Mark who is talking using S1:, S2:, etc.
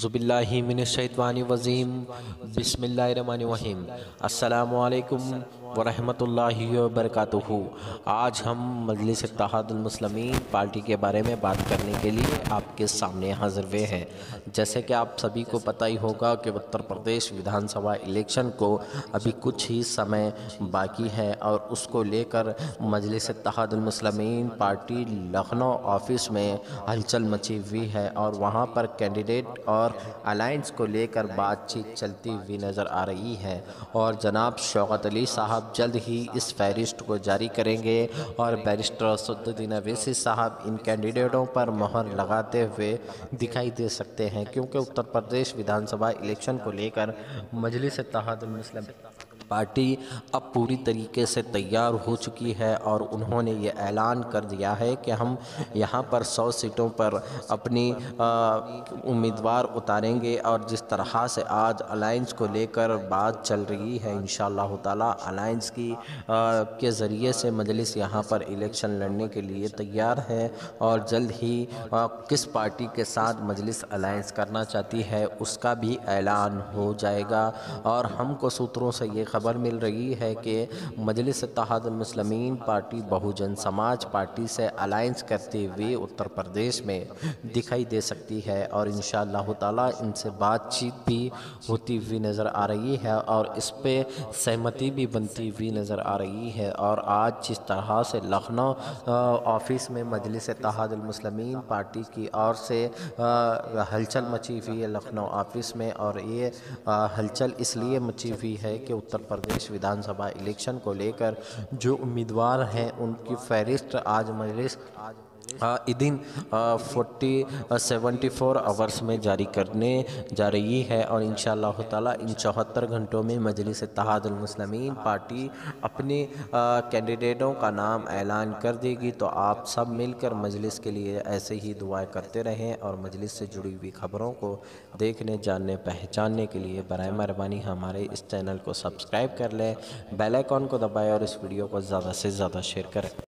S1: زب اللہ من الشیطان وزیم بسم اللہ الرحمن الرحیم السلام علیکم ورحمت اللہ وبرکاتہ آج ہم مجلس اتحاد المسلمین پارٹی کے بارے میں بات کرنے کے لیے آپ کے سامنے حاضر ہوئے ہیں۔ جیسے کہ آپ سبھی کو پتہ ہی ہوگا کہ اتر پردیش ودھان سبھا الیکشن کو ابھی کچھ ہی سمے باقی ہے اور اس کو لے کر مجلس اتحاد المسلمین پارٹی لکھنؤ آفس میں ہلچل مچی ہوئی ہے اور وہاں پر کینڈیڈیٹ اور الائنس کو لے کر بات چیت چلتی ہوئی نظر آ رہی ہے۔ اور جناب شوقت علی صاحب جلد ہی اس فہرست کو جاری کریں گے اور بیرسٹر اسدالدین اویسی صاحب ان کینڈیڈیٹوں پر مہر لگاتے ہوئے دکھائی دے سکتے ہیں، کیونکہ اتر پردیش ودھان سبھا الیکشن کو لے کر مجلس اتحاد المسلم پارٹی اب پوری طریقے سے تیار ہو چکی ہے اور انہوں نے یہ اعلان کر دیا ہے کہ ہم یہاں پر سو سیٹوں پر اپنی امیدوار اتاریں گے اور جس طرح سے آج الائنس کو لے کر بات چل رہی ہے، انشاءاللہ تعالی الائنس کی کے ذریعے سے مجلس یہاں پر الیکشن لڑنے کے لیے تیار ہے اور جلد ہی کس پارٹی کے ساتھ مجلس الائنس کرنا چاہتی ہے، اس کا بھی اعلان ہو جائے گا اور ہم کو سوتروں سے یہ خبر خبر مل رہی ہے کہ مجلس اتحاد المسلمین پارٹی بہوجن سماج پارٹی سے الائنس کرتے ہوئے اتر پردیش میں دکھائی دے سکتی ہے اور انشاءاللہ تعالی ان سے بات چیت بھی ہوتی ہوئی نظر آ رہی ہے اور اس پہ سہمتی بھی بنتی ہوئی نظر آ رہی ہے اور آج جس طرح سے لکھنؤ آفس میں مجلس اتحاد المسلمین پارٹی کی اور سے ہلچل مچی ہوئی ہے لکھنؤ آفس میں اور یہ ہلچل اس لیے مچی ہوئی ہے کہ اتر پردیش ودھان سبھا الیکشن کو لے کر جو امیدوار ہیں، ان کی فہرست آج مجلس دن فورٹی سیونٹی فور آورس میں جاری کرنے جا رہی ہے اور انشاءاللہ تعالی ان چوہتر گھنٹوں میں مجلس اتحاد المسلمین پارٹی اپنے کینڈیڈیٹوں کا نام اعلان کر دے گی۔ تو آپ سب مل کر مجلس کے لیے ایسے ہی دعائیں کرتے رہیں اور مجلس سے جڑی ہوئی خبروں کو دیکھنے، جاننے، پہچاننے کے لیے برائے مہربانی ہمارے اس چینل کو سبسکرائب کر لیں، بیل آئیکن کو دبائیں اور اس ویڈیو کو زیادہ سے زیادہ شیئر کریں۔